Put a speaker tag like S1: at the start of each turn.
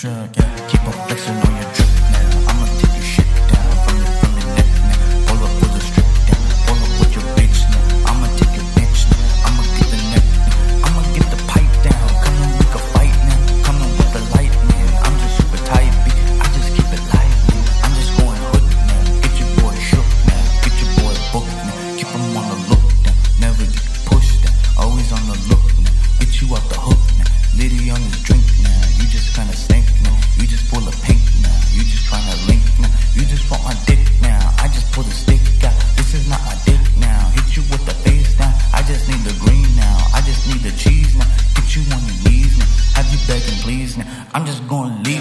S1: trick, yeah. Keep on flexing on your drip now. I'ma take your shit down from your from your neck now. Pull up with a strip down. Pull up with your bitch now. I'ma take your bitch now. I'ma get the neck now. I'ma get the pipe down. Come and we can fight now. Come and with the lightning. I'm just super tight, bitch. I just keep it light. Now. I'm just going hood now. Get your boy shook now. Get your boy booked now. Keep him on the look down. Never get pushed down. Always on the look now. Get you off the hook now. Liddy on his drink now. You just kinda. reason. I'm just gonna leave.